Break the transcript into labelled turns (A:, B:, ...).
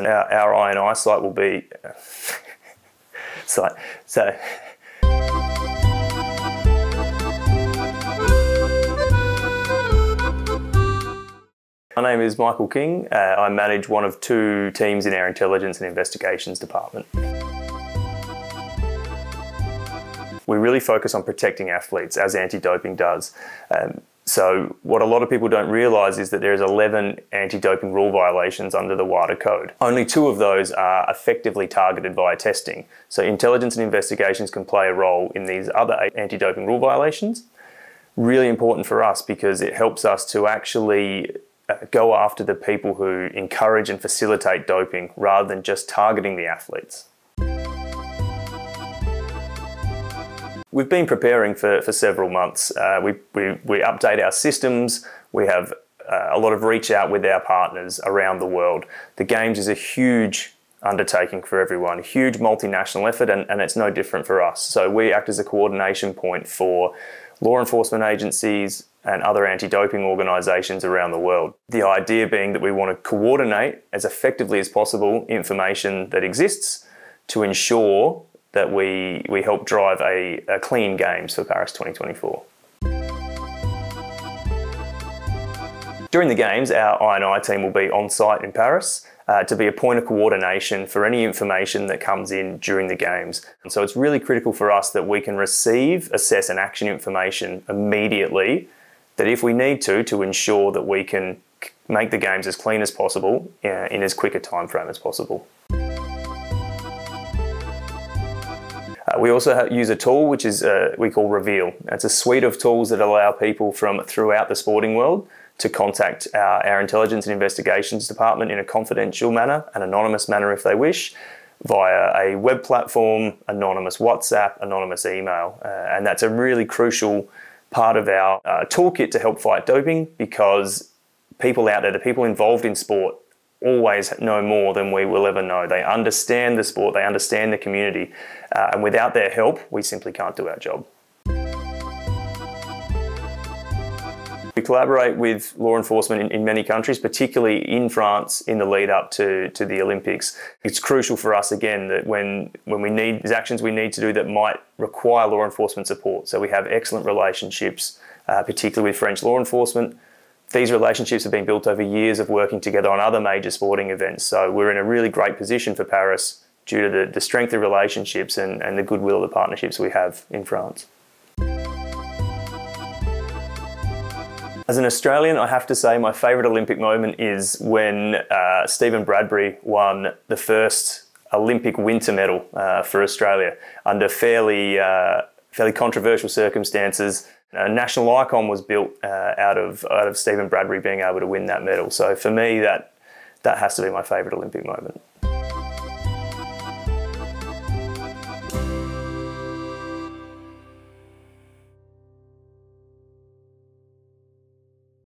A: And our, our I&I site will be site. So My name is Michael King. Uh, I manage one of two teams in our intelligence and investigations department. We really focus on protecting athletes, as anti-doping does. Um, so what a lot of people don't realise is that there's 11 anti-doping rule violations under the WADA code. Only two of those are effectively targeted via testing. So intelligence and investigations can play a role in these other anti-doping rule violations. Really important for us because it helps us to actually uh, go after the people who encourage and facilitate doping rather than just targeting the athletes. We've been preparing for, for several months. Uh, we, we, we update our systems, we have uh, a lot of reach out with our partners around the world. The Games is a huge undertaking for everyone, a huge multinational effort, and, and it's no different for us. So we act as a coordination point for law enforcement agencies, and other anti-doping organisations around the world. The idea being that we want to coordinate as effectively as possible information that exists to ensure that we, we help drive a, a clean games for Paris 2024. During the Games, our I&I team will be on site in Paris uh, to be a point of coordination for any information that comes in during the Games. And so it's really critical for us that we can receive, assess, and action information immediately that if we need to, to ensure that we can make the games as clean as possible uh, in as quick a time frame as possible. Uh, we also use a tool which is uh, we call Reveal. It's a suite of tools that allow people from throughout the sporting world to contact our, our intelligence and investigations department in a confidential manner, an anonymous manner if they wish, via a web platform, anonymous WhatsApp, anonymous email. Uh, and that's a really crucial part of our uh, toolkit to help fight doping because people out there, the people involved in sport, always know more than we will ever know. They understand the sport, they understand the community, uh, and without their help, we simply can't do our job. We collaborate with law enforcement in, in, many countries, particularly in France in the lead up to, to the Olympics. It's crucial for us, again, that when, when we need, there's actions we need to do that might require law enforcement support. So we have excellent relationships, uh, particularly with French law enforcement. These relationships have been built over years of working together on other major sporting events. So we're in a really great position for Paris due to the, the strength of relationships and, and the goodwill of the partnerships we have in France. As an Australian, I have to say my favourite Olympic moment is when uh, Steven Bradbury won the first Olympic winter medal uh, for Australia under fairly, uh, fairly controversial circumstances. A national icon was built uh, out of out of Steven Bradbury being able to win that medal. So for me, that that has to be my favourite Olympic moment.